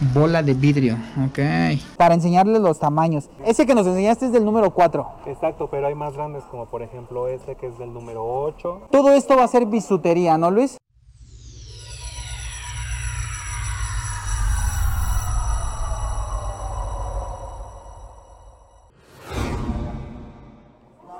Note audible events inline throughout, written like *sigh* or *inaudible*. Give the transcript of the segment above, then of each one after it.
Bola de vidrio, ok. Para enseñarles los tamaños. Ese que nos enseñaste es del número 4. Exacto, pero hay más grandes como por ejemplo este que es del número 8. Todo esto va a ser bisutería, ¿no Luis?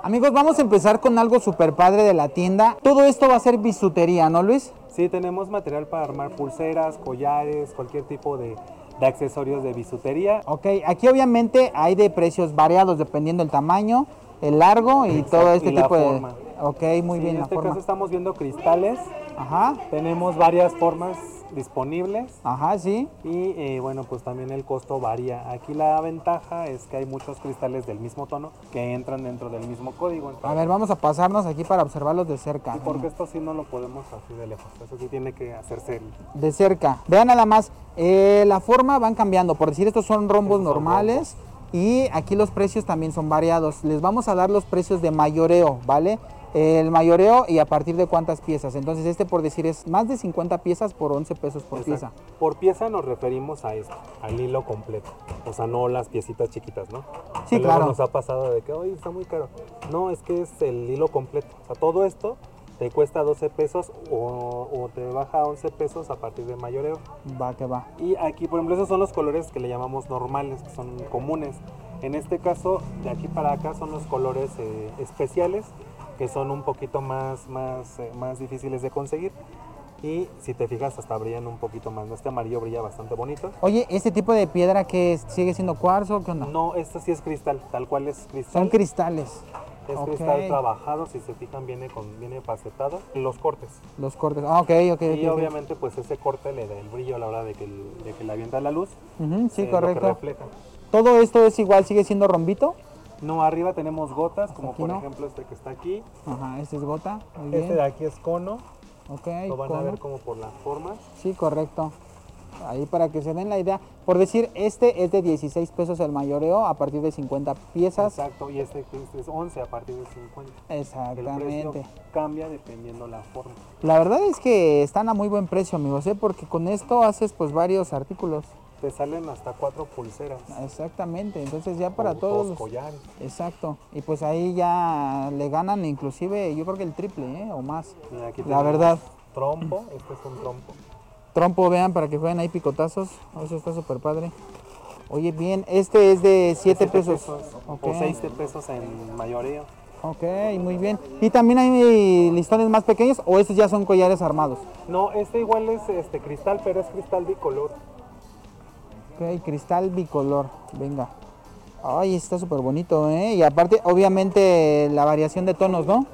Amigos, vamos a empezar con algo super padre de la tienda. Todo esto va a ser bisutería, ¿no Luis? Sí, tenemos material para armar pulseras, collares, cualquier tipo de, de accesorios de bisutería. Ok, aquí obviamente hay de precios variados dependiendo del tamaño, el largo y Exacto, todo este y la tipo forma. de... Ok, muy Sí, bien en la este forma. caso estamos viendo cristales. Ajá, Tenemos varias formas disponibles. ajá, sí. Y eh, bueno, pues también el costo varía. Aquí la ventaja es que hay muchos cristales del mismo tono que entran dentro del mismo código. A ver, vamos a pasarnos aquí para observarlos de cerca. Y porque esto sí no lo podemos así de lejos. Eso sí tiene que hacerse el- De cerca. Vean nada más, eh, la forma van cambiando. Por decir, estos son rombos Estos son normales. Y aquí los precios también son variados. Les vamos a dar los precios de mayoreo, ¿vale? El mayoreo y a partir de cuántas piezas. Entonces este por decir es más de 50 piezas por 11 pesos por pieza. Por pieza nos referimos a esto, al hilo completo. O sea, no las piecitas chiquitas, ¿no? Sí, luego claro. nos ha pasado de que, oye, está muy caro. No, es que es el hilo completo. O sea, todo esto te cuesta 12 pesos o, o te baja a 11 pesos a partir de mayoreo. Va que va. Y aquí, por ejemplo, esos son los colores que le llamamos normales, que son comunes. En este caso, de aquí para acá son los colores eh, especiales, que son un poquito más, más, eh, más difíciles de conseguir. Y si te fijas, hasta brillan un poquito más. Este amarillo brilla bastante bonito. Oye, ¿este tipo de piedra que sigue siendo cuarzo? o ¿Qué onda? No, esto sí es cristal, tal cual es cristal. Son cristales. es cristal trabajado, si se fijan, viene, con, viene facetado. Los cortes. Los cortes. Ah, ok, ok. y obviamente, pues ese corte le da el brillo a la hora de que, el- de que la avienta la luz. Ujú, sí, eh, correcto. refleja. Todo esto es igual, sigue siendo rombito. No, arriba tenemos gotas, como por no. ejemplo este que está aquí. Ajá, este es gota. Muy bien. Este de aquí es cono. Ok, Lo van a ver como por las formas. Sí, correcto. Ahí para que se den la idea. Por decir, este es de 16 pesos el mayoreo a partir de 50 piezas. Exacto, y este que es 11 a partir de 50. El Exactamente. precio cambia dependiendo la forma. La verdad es que están a muy buen precio, amigos, ¿eh? porque con esto haces pues varios artículos. Te salen hasta cuatro pulseras. Exactamente. Entonces ya para o todos. dos collares. Exacto. Y pues ahí ya le ganan inclusive, yo creo que el triple, ¿eh? O más. Mira, aquí La verdad. Trompo, este es un trompo. Trompo, vean, para que jueguen ahí picotazos. Eso está súper padre. Oye, bien, este es de 7 Siete pesos. Ok. O 6 pesos en mayoreo. Ok, muy bien. ¿Y también hay listones más pequeños o estos ya son collares armados? No, este igual es este cristal, pero es cristal bicolor. Ok, cristal bicolor. Venga. Ay, está súper bonito, ¿eh? Y aparte, obviamente, la variación de tonos, ¿no?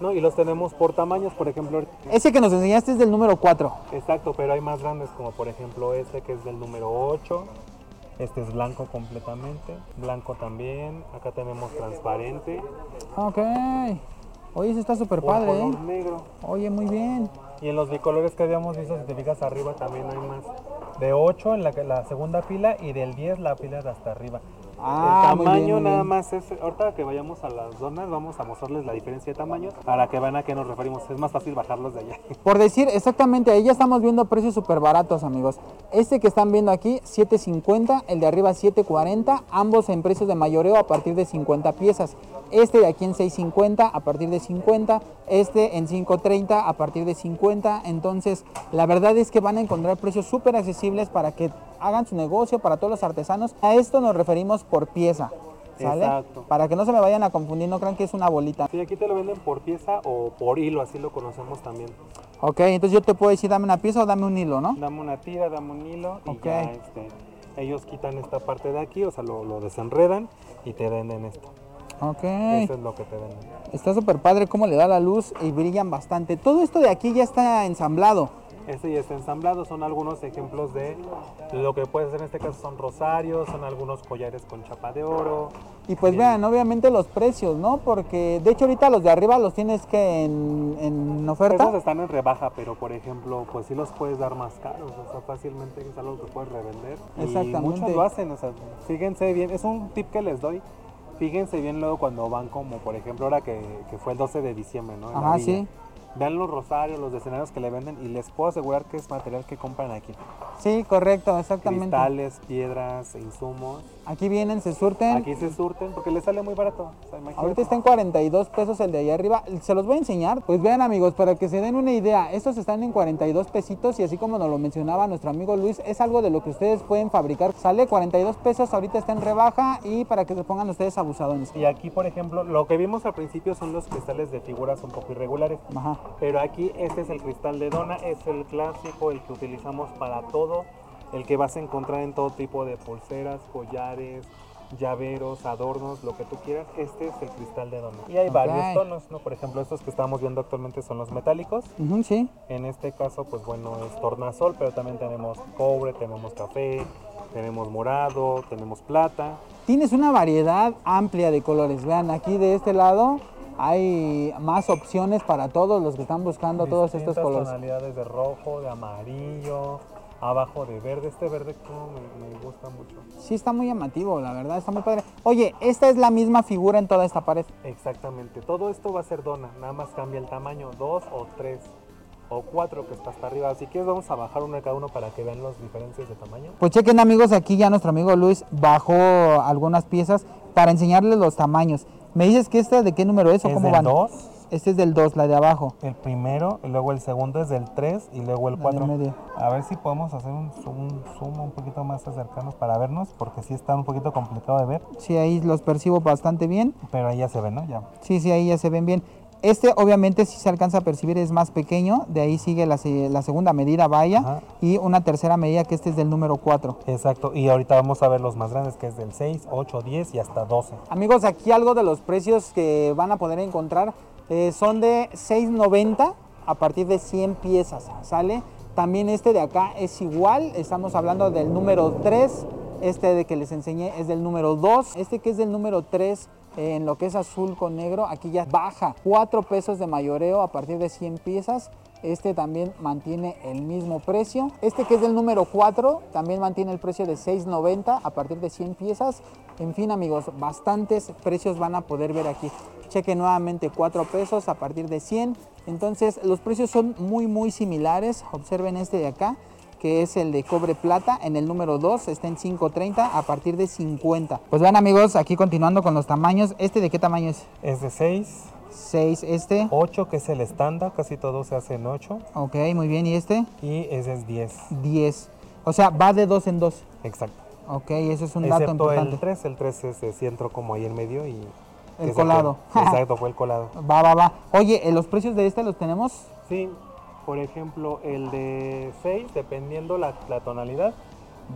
No, y los tenemos por tamaños, por ejemplo, Ese que nos enseñaste es del número 4. exacto, pero hay más grandes, como por ejemplo este que es del número 8. Este es blanco completamente, blanco también. Acá tenemos transparente. Ok. Oye, ese está súper padre, ¿eh? color negro. Oye, muy bien. Y en los bicolores que habíamos visto, si te fijas arriba también hay más. De 8 en la, la segunda fila y del 10 la fila de hasta arriba. Ah, el muy tamaño bien, muy nada bien. más es, ahorita que vayamos a las zonas vamos a mostrarles la diferencia de tamaños para que vean a qué nos referimos. Es más fácil bajarlos de allá. *laughs* Por decir exactamente, ahí ya estamos viendo precios súper baratos, amigos. Este que están viendo aquí, 7.50, el de arriba 7.40, ambos en precios de mayoreo a partir de 50 piezas. Este de aquí en 6.50 a partir de 50, este en 5.30 a partir de 50. Entonces, la verdad es que van a encontrar precios súper accesibles para que hagan su negocio, para todos los artesanos. A esto nos referimos por pieza. ¿Sale? Exacto. Para que no se me vayan a confundir, no crean que es una bolita. Sí, aquí te lo venden por pieza o por hilo, así lo conocemos también. Ok, entonces yo te puedo decir dame una pieza o dame un hilo, ¿no? Dame una tira, dame un hilo y ya este, ellos quitan esta parte de aquí, o sea, lo, lo desenredan y te venden esto. Ok. Eso es lo que te venden. Está súper padre cómo le da la luz y brillan bastante. Todo esto de aquí ya está ensamblado. Este ya está ensamblado, son algunos ejemplos de lo que puedes hacer en este caso son rosarios, son algunos collares con chapa de oro. Y pues Bien. vean, obviamente los precios, ¿no? Porque de hecho ahorita los de arriba los tienes que en, en oferta. Esos están en rebaja, pero por ejemplo, pues sí los puedes dar más caros, o sea, fácilmente es algo que puedes revender. Y Exactamente. muchos lo hacen, o sea, fíjense bien, es un tip que les doy. Fíjense bien luego cuando van como, por ejemplo, ahora que, que fue el 12 de diciembre, ¿no? En Ajá, sí. Vean los rosarios, los escenarios que le venden y les puedo asegurar que es material que compran aquí. Sí, correcto, exactamente. Cristales, piedras, insumos. Aquí vienen, se surten. Aquí se surten porque les sale muy barato. O sea, imagínate. Ahorita está en 42 pesos el de allá arriba. Se los voy a enseñar. Pues vean amigos, para que se den una idea, estos están en 42 pesitos y así como nos lo mencionaba nuestro amigo Luis, es algo de lo que ustedes pueden fabricar. Sale 42 pesos, ahorita está en rebaja y para que se pongan ustedes abusadones. Y aquí, por ejemplo, lo que vimos al principio son los cristales de figuras un poco irregulares. Ajá. Pero aquí este es el cristal de dona, es el clásico, el que utilizamos para todo, el que vas a encontrar en todo tipo de pulseras, collares, llaveros, adornos, lo que tú quieras. Este es el cristal de dona. Y hay varios tonos, ¿no? Por ejemplo, estos que estamos viendo actualmente son los metálicos. Sí. En este caso, pues bueno, es tornasol, pero también tenemos cobre, tenemos café, tenemos morado, tenemos plata. Tienes una variedad amplia de colores. Vean, aquí de este lado hay más opciones para todos los que están buscando todos estos colores. tonalidades de rojo, de amarillo, abajo de verde. Este verde como me, me gusta mucho. Sí, está muy llamativo, la verdad, está muy padre. Oye, esta es la misma figura en toda esta pared. Exactamente. Todo esto va a ser dona, nada más cambia el tamaño, dos o tres o cuatro que está hasta arriba. Así que vamos a bajar uno de cada uno para que vean las diferencias de tamaño. Pues chequen amigos, aquí ya nuestro amigo Luis bajó algunas piezas para enseñarles los tamaños. ¿Me dices que esta de qué número es o cómo van? 2, Este es del 2, la de abajo. el primero, y luego el segundo es del 3 y luego el La del 4. medio. A ver si podemos hacer un zoom, un zoom un poquito más cercanos para vernos, porque sí está un poquito complicado de ver, Sí, ahí los percibo bastante bien. pero ahí ya se ve, ¿no? Ya. Sí, sí, ahí ya se ven bien. Este obviamente si se alcanza a percibir es más pequeño, de ahí sigue la, se- la segunda medida vaya Ajá. y una tercera medida que este es del número 4. Exacto, y ahorita vamos a ver los más grandes, que es del 6, 8, 10 y hasta 12. Amigos, aquí algo de los precios que van a poder encontrar eh, son de 6.90 a partir de 100 piezas, ¿sale? También este de acá es igual, estamos hablando del número 3, este de que les enseñé es del número 2, este que es del número 3 eh, en lo que es azul con negro, aquí ya baja 4 pesos de mayoreo a partir de 100 piezas. Este también mantiene el mismo precio. Este que es del número 4 también mantiene el precio de 6.90 a partir de 100 piezas. En fin amigos, bastantes precios van a poder ver aquí. Cheque nuevamente 4 pesos a partir de 100. Entonces los precios son muy muy similares. Observen este de acá que es el de cobre plata. En el número 2 está en 5.30 a partir de 50. Pues vean amigos, aquí continuando con los tamaños. ¿Este de qué tamaño es? Es de 6, 6 este. 8 que es el estándar, casi todo se hace en 8, Ok, muy bien. ¿Y este? y ese es 10. 10. O sea, va de dos en dos. Exacto. Ok, eso es un dato Excepto importante. el 3, el 3 es, sí entró como ahí en medio y... El colado. fue- exacto, fue el colado. *laughs* Va, va, va. Oye, ¿eh, ¿los precios de este los tenemos? Sí, por ejemplo, el de 6, dependiendo la, la tonalidad,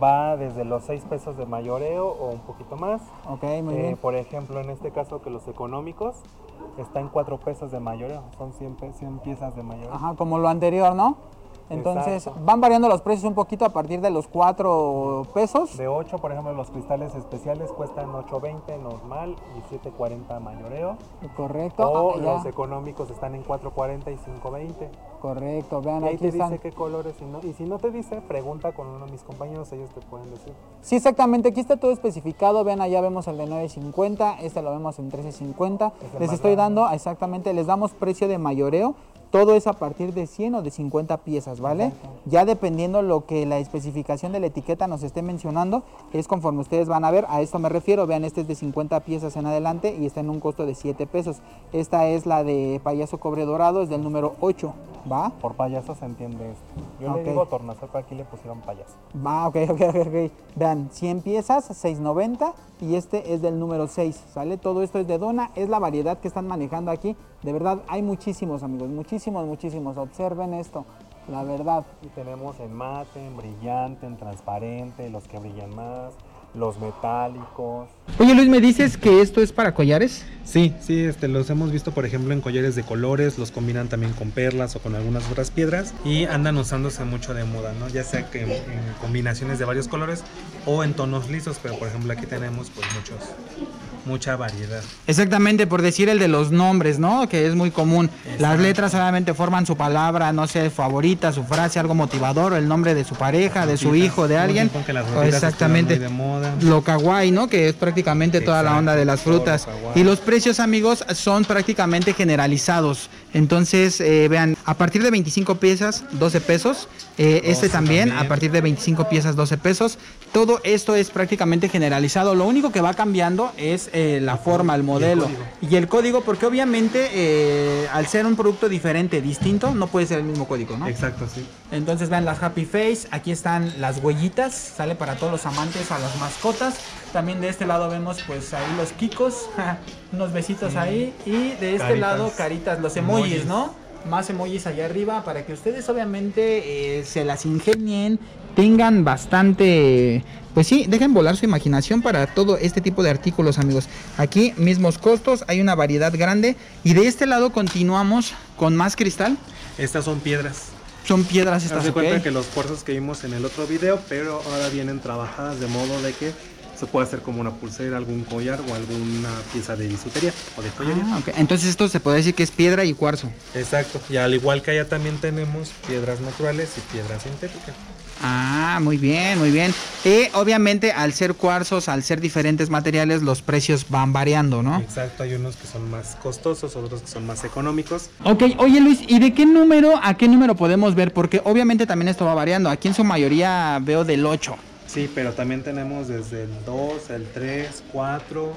va desde los 6 pesos de mayoreo o un poquito más. Ok, muy Eh, bien. por ejemplo, en este caso que los económicos están 4 pesos de mayoreo, son 100, pe- 100 piezas de mayoreo. Ajá, como lo anterior, ¿no? Entonces, Exacto. van variando los precios un poquito a partir de los 4 pesos. De 8, por ejemplo, los cristales especiales cuestan 8.20 normal y 7.40 mayoreo. Correcto. O Ah, los económicos están en 4.40 y 5.20. Correcto, vean, Y ahí aquí te están. dice qué colores. Y, no- y si no te dice, pregunta con uno de mis compañeros, ellos te pueden decir. Sí, exactamente, aquí está todo especificado. Vean, allá vemos el de 9.50, este lo vemos en 13.50. Es el Les estoy grande. dando, exactamente, les damos precio de mayoreo. Todo es a partir de 100 o de 50 piezas, ¿vale? Exacto. Ya dependiendo lo que la especificación de la etiqueta nos esté mencionando, es conforme ustedes van a ver, a esto me refiero, vean, este es de 50 piezas en adelante y está en un costo de 7 pesos. Esta es la de payaso cobre dorado, es del número 8, ¿va? Por payaso se entiende esto. Yo Ok. le digo tornasol, pero aquí le pusieron payaso. Va, ok, *laughs* ok, ok, ok. Vean, 100 piezas, 6.90 y este es del número 6, ¿sale? Todo esto es de dona, es la variedad que están manejando aquí. De verdad, hay muchísimos amigos, muchísimos, muchísimos. Observen esto, la verdad. Y tenemos en mate, en brillante, en transparente, los que brillan más, los metálicos. Oye Luis, ¿me dices que esto es para collares? Sí, sí, este, los hemos visto por ejemplo en collares de colores, los combinan también con perlas o con algunas otras piedras y andan usándose mucho de moda, ¿no? Ya sea que en, en combinaciones de varios colores o en tonos lisos, pero por ejemplo aquí tenemos pues muchos, mucha variedad. Exactamente, por decir el de los nombres, ¿no? Que es muy común. Las letras solamente forman su palabra, no sé, favorita, su frase, algo motivador, el nombre de su pareja, de su hijo, de alguien. que las Exactamente. de moda. Lo kawaii, ¿no? Que es prácticamente toda la onda de las lo frutas. Y los precios, amigos, son prácticamente generalizados. Entonces, eh, vean, a partir de 25 piezas, 12 pesos. Eh, este 12 también, también. a partir de 25 piezas, 12 pesos. Todo esto es prácticamente generalizado. Lo único que va cambiando es eh, la forma, el modelo código. y el código, porque obviamente eh, al ser un producto diferente, distinto, no puede ser el mismo código, ¿no? Exacto, sí. Entonces vean las Happy Face, aquí están las huellitas, sale para todos los amantes a las mascotas. También de este lado vemos pues ahí los kikos, *laughs* unos besitos ahí y de este Caritas. lado caritas, los emojis, Emojis. ¿no? Más emojis allá arriba para que ustedes obviamente eh, se las ingenien, tengan bastante, pues sí, dejen volar su imaginación para todo este tipo de artículos amigos. Aquí mismos costos, hay una variedad grande y de este lado continuamos con más cristal. Estas son piedras. Son piedras estas, ¿ok? cuenta que los cuarzos que vimos en el otro video, pero ahora vienen trabajadas de modo de que se puede hacer como una pulsera, algún collar o alguna pieza de bisutería o de joyería. Ah, ok. Entonces esto se puede decir que es piedra y cuarzo. Exacto. Y al igual que allá también tenemos piedras naturales y piedras sintéticas. Ah, muy bien, muy bien. Y obviamente al ser cuarzos, al ser diferentes materiales, los precios van variando, ¿no? Exacto, hay unos que son más costosos, otros que son más económicos. Ok, oye Luis, ¿y de qué número a qué número podemos ver? Porque obviamente también esto va variando. Aquí en su mayoría veo del 8. Sí, pero también tenemos desde el 2, el 3, 4,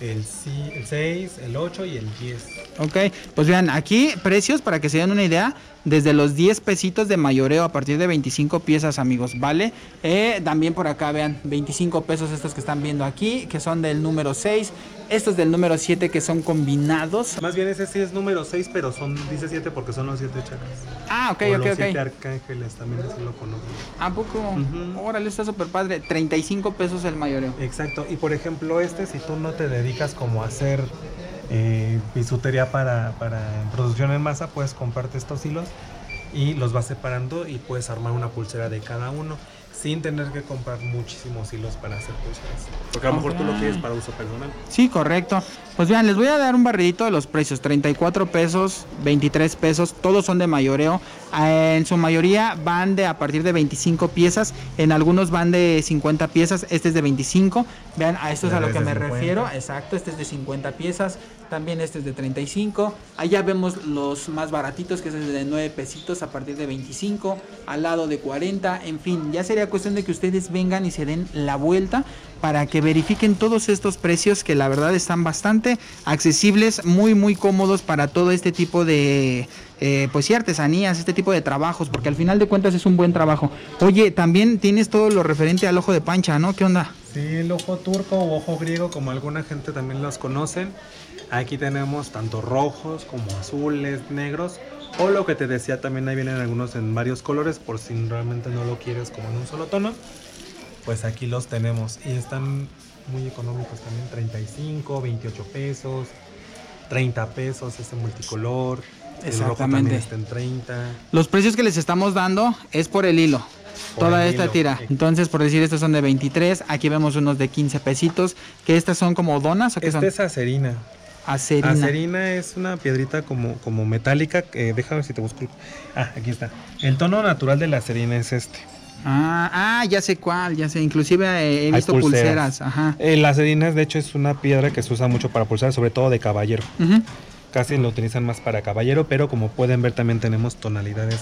el, ci- el 6, el 8 y el 10. Ok, pues vean, aquí precios para que se den una idea, desde los 10 pesitos de mayoreo a partir de 25 piezas, amigos, ¿vale? Eh, también por acá vean, 25 pesos estos que están viendo aquí, que son del número 6, estos del número 7 que son combinados. Más bien ese sí es número 6, pero son dice 7 porque son los 7 chakras. Ah, ok, o ok, los 7 ok. arcángeles, también así lo conocen. ¿A poco? Ujú. Órale, está súper padre. 35 pesos el mayoreo. Exacto, y por ejemplo este, si tú no te dedicas como a hacer eh, bisutería para, para producción en masa, puedes comprarte estos hilos y los vas separando y puedes armar una pulsera de cada uno sin tener que comprar muchísimos hilos para hacer pulseras. Porque a lo mejor tú lo quieres para uso personal. Sí, correcto. Pues vean, les voy a dar un barridito de los precios. 34 pesos, 23 pesos, todos son de mayoreo. Eh, En su mayoría van de a partir de 25 piezas, en algunos van de 50 piezas, este es de 25. Vean, a esto es a lo red que me 50. refiero. Exacto, este es de 50 piezas, también este es de 35. Allá vemos los más baratitos, que es el de 9 pesitos a partir de 25, al lado de 40, en fin, ya sería cuestión de que ustedes vengan y se den la vuelta para que verifiquen todos estos precios que la verdad están bastante accesibles, muy muy cómodos para todo este tipo de eh, pues artesanías, este tipo de trabajos, porque al final de cuentas es un buen trabajo. Oye, también tienes todo lo referente al ojo de pancha, ¿no? ¿Qué onda? Sí, el ojo turco o ojo griego, como alguna gente también los conocen. Aquí tenemos tanto rojos como azules, negros. O lo que te decía, también ahí vienen algunos en varios colores, por si realmente no lo quieres como en un solo tono. Pues aquí los tenemos y están muy económicos también, 35, 28 pesos, 30 pesos ese multicolor. El rojo Exactamente. también está en 30. Los precios que les estamos dando es por el hilo. Por Toda esta hilo. tira. Entonces, por decir, estos son de 23. Aquí vemos unos de 15 pesitos. Que estas son como donas o qué Esta son? es acerina. Acerina. Acerina es una piedrita como, como metálica. eh, déjame ver si te busco. Ah, aquí está. El tono natural de la acerina es este. Ah, ah, ya sé cuál, ya sé. Inclusive eh, he visto pulseras. pulseras. Ajá. Eh, la acerina, de hecho, es una piedra que se usa mucho para pulsar, sobre todo de caballero. Ujú. Casi lo utilizan más para caballero, pero como pueden ver también tenemos tonalidades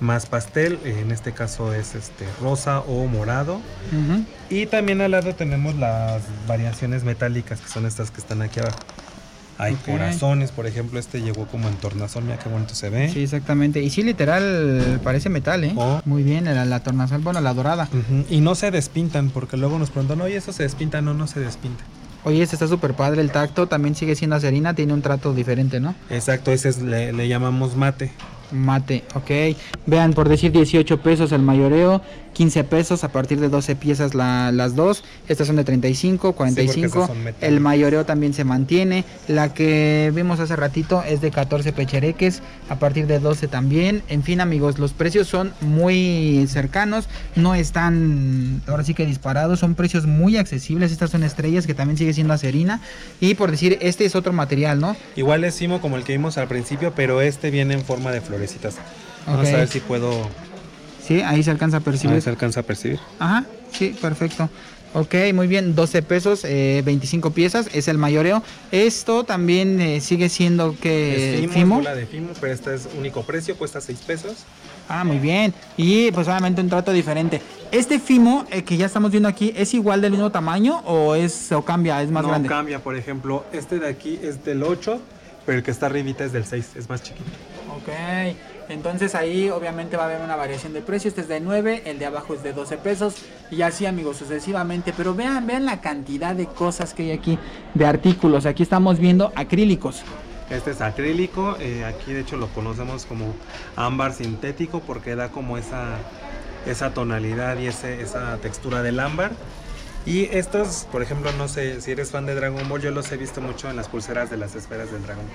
más pastel. En este caso es este rosa o morado. Ujú. Y también al lado tenemos las variaciones metálicas, que son estas que están aquí abajo. Hay corazones, por ejemplo, este llegó como en tornasol, mira qué bonito se ve. Sí, exactamente. Y sí, literal, parece metal, ¿eh? Oh. Muy bien, la, la tornasol, bueno, la dorada. Y no se despintan, porque luego nos preguntan, oye, eso se despinta, no, no se despinta. Oye, este está súper padre. El tacto también sigue siendo acerina, tiene un trato diferente, ¿no? Exacto, ese es, le, le llamamos mate. Mate, ok. Vean, por decir 18 pesos el mayoreo, 15 pesos a partir de 12 piezas la- las dos. Estas son de 35, 45. estas son metálicas. el mayoreo también se mantiene. La que vimos hace ratito es de 14 pechereques, a partir de 12 también. En fin, amigos, los precios son muy cercanos, no están ahora sí que disparados, son precios muy accesibles. Estas son estrellas que también sigue siendo acerina. Y por decir, este es otro material, ¿no? Igual es simo como el que vimos al principio, pero este viene en forma de florecitas. Vamos Ok. a ver si puedo... Sí, ahí se alcanza a percibir. ver si alcanza a percibir. Ajá, sí, perfecto. Ok, muy bien, 12 pesos, eh, 25 piezas, es el mayoreo. Esto también eh, sigue siendo que Es Fimo, Fimo. de Fimo, pero este es único precio, cuesta 6 pesos. Ah, muy bien. Y pues obviamente un trato diferente. Este Fimo eh, que ya estamos viendo aquí, ¿es igual del mismo tamaño o es o cambia, es más no grande? cambia, por ejemplo, este de aquí es del 8, pero el que está arribita es del 6, es más chiquito. Entonces ahí obviamente va a haber una variación de precio. Este es de 9, el de abajo es de 12 pesos y así amigos sucesivamente. Pero vean, vean la cantidad de cosas que hay aquí, de artículos. Aquí estamos viendo acrílicos. Este es acrílico, eh, aquí de hecho lo conocemos como ámbar sintético porque da como esa, esa tonalidad y esa textura del ámbar. Y estos, por ejemplo, no sé si eres fan de Dragon Ball, yo los he visto mucho en las pulseras de las esferas del dragón.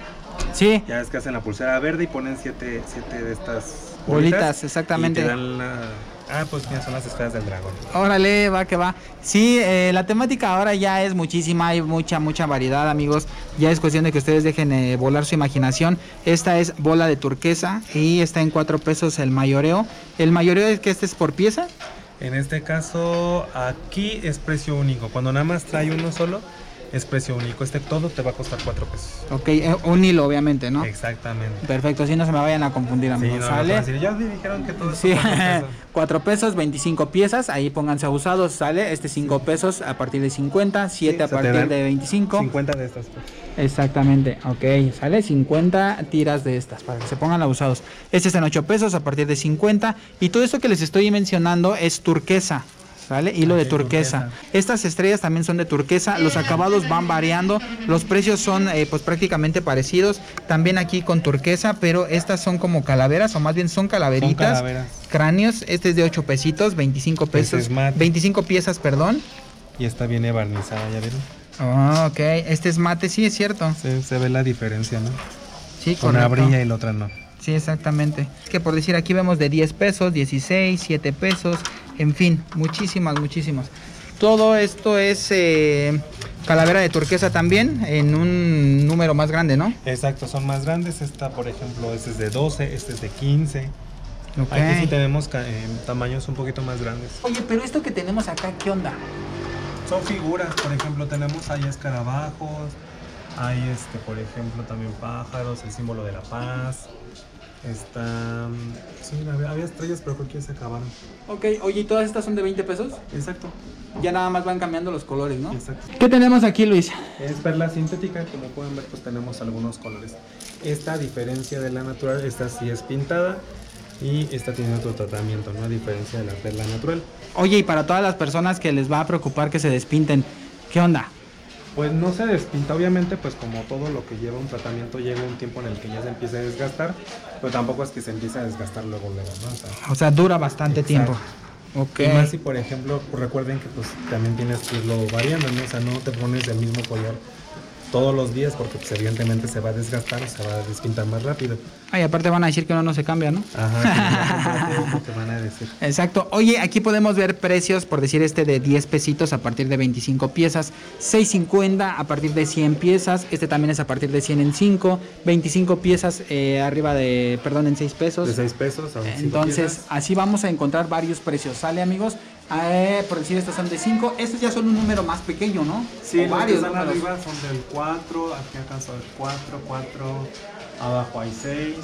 Sí, Ya ves que hacen la pulsera verde y ponen siete, siete de estas Bolitas, y exactamente. te dan la- Ah, pues mira, son las esferas del dragón. Órale, va que va. Sí, eh, la temática ahora ya es muchísima, hay mucha, mucha variedad, amigos. Ya es cuestión de que ustedes dejen eh, volar su imaginación. Esta es bola de turquesa y está en 4 pesos el mayoreo. El mayoreo es que este es por pieza. En este caso, aquí es precio único. Cuando nada más trae uno solo, es precio único. Este todo te va a costar 4 pesos. Ok, eh, un hilo, obviamente, ¿no? Exactamente. Perfecto, así no se me vayan a confundir, Sí, amigos. no, no ¿Sale? decir, ya me dijeron que todo Sí, es 4 pesos. *laughs* 4 pesos, 25 piezas, ahí pónganse abusados, sale este 5 pesos a partir de 50, 7 Sí, a partir de 25. 50 de estas. pues. Exactamente, ok, sale 50 tiras de estas para que se pongan abusados. Este está en 8 pesos a partir de 50 y todo esto que les estoy mencionando es turquesa. ¿Sale? Hilo de Ok, turquesa. Estas estrellas también son de turquesa. Los acabados van variando. Los precios son eh, pues prácticamente parecidos. También aquí con turquesa, pero estas son como calaveras o más bien son calaveritas. calaveras. Cráneos. Este es de 8 pesitos, 25 Ese pesos. es mate. 25 piezas, perdón. Y esta viene barnizada, ¿ya vieron? Ah, ok. Este es mate, sí, es cierto. Se, se ve la diferencia, ¿no? Sí, Una correcto. brilla y la otra no. Sí, exactamente. Que por decir, aquí vemos de 10 pesos, 16, 7 pesos, en fin, muchísimas, muchísimas. Todo esto es eh, calavera de turquesa también, en un número más grande, ¿no? Exacto, son más grandes. Esta, por ejemplo, este es de 12, este es de 15. Ok. Aquí sí tenemos eh, tamaños un poquito más grandes. Oye, pero esto que tenemos acá, ¿qué onda? Son figuras, por ejemplo, tenemos ahí escarabajos, hay este, por ejemplo, también pájaros, el símbolo de la paz. Está. Sí, había, había estrellas, pero creo que ya se acabaron. Ok, oye, ¿y todas estas son de 20 pesos? Exacto, Ya nada más van cambiando los colores, ¿no? exacto. ¿Qué tenemos aquí, Luis? Es perla sintética, como pueden ver, pues tenemos algunos colores. Esta, a diferencia de la natural, esta sí es pintada y esta tiene otro tratamiento, ¿no? A diferencia de la perla natural. Oye, y para todas las personas que les va a preocupar que se despinten, ¿qué onda? Pues no se despinta, obviamente, pues como todo lo que lleva un tratamiento llega un tiempo en el que ya se empieza a desgastar, pero tampoco es que se empiece a desgastar luego, luego, ¿no? O sea, O sea, dura bastante Exacto. tiempo. Ok. Y más si, por ejemplo, recuerden que pues también tienes que irlo variando, ¿no? O sea, no te pones el mismo color todos los días porque pues evidentemente se va a desgastar o se va a despintar más rápido. Ay, aparte van a decir que uno no se cambia, ¿no? Ajá, sí, te *laughs* van a decir. Exacto. Oye, aquí podemos ver precios, por decir este de 10 pesitos a partir de 25 piezas, 6.50 a partir de 100 piezas, este también es a partir de 100 en 5, 25 piezas eh, arriba de, perdón, en 6 pesos. De 6 pesos a 5 Entonces, así vamos a encontrar varios precios. ¿Sale, amigos? Eh, por decir, estos son de 5. Estos ya son un número más pequeño, ¿no? Sí, O los que varios están arriba son del 4, aquí alcanzo a ver 4, 4, abajo hay 6.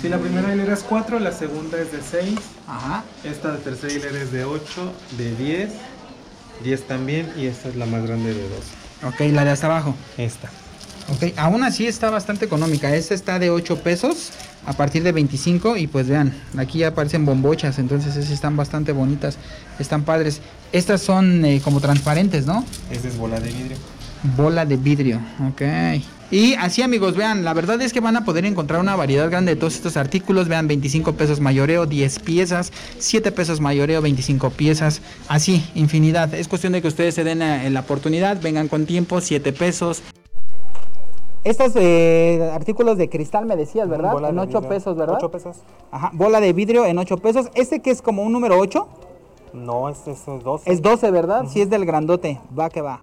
Si la primera hilera es 4, la segunda es de 6, Ajá. esta de tercera hilera es de 8, de 10, 10 también y esta es la más grande de 12. Ok, la de hasta abajo. Esta. Ok, aún así está bastante económica. Esta está de 8 pesos a partir de 25 y pues vean, aquí ya aparecen bombochas, entonces esas están bastante bonitas, están padres. Estas son eh, como transparentes, ¿no? Esta es bola de vidrio. Bola de vidrio, ok. Y así amigos, vean, la verdad es que van a poder encontrar una variedad grande de todos estos artículos. Vean, 25 pesos mayoreo, 10 piezas, 7 pesos mayoreo, 25 piezas, así, infinidad. Es cuestión de que ustedes se den eh, la oportunidad, vengan con tiempo, 7 pesos. Estos eh, artículos de cristal me decías, ¿verdad? Bola en de 8 vidrio. pesos, ¿verdad? 8 pesos. Ajá, bola de vidrio en 8 pesos. Este que es como un número 8, No, este es 12. es 12, ¿verdad? Si es del grandote, va que va.